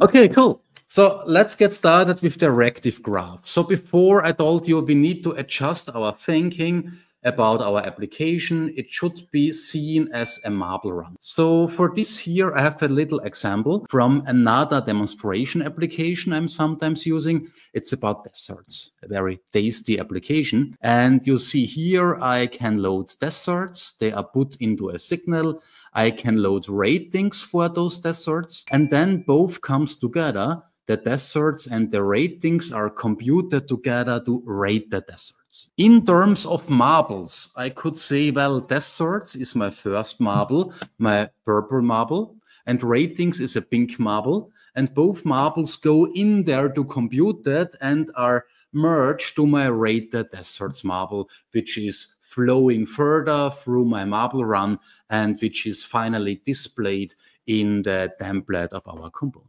Okay, cool. So let's get started with the reactive graph. So before I told you we need to adjust our thinking about our application, it should be seen as a marble run. So for this here, I have a little example from another demonstration application I'm sometimes using. It's about desserts, a very tasty application. And you see here, I can load desserts. They are put into a signal. I can load ratings for those desserts. And then both comes together the desserts and the ratings are computed together to rate the desserts. In terms of marbles, I could say, well, desserts is my first marble, my purple marble, and ratings is a pink marble. And both marbles go in there to compute that and are merged to my rated desserts marble, which is flowing further through my marble run and which is finally displayed in the template of our component.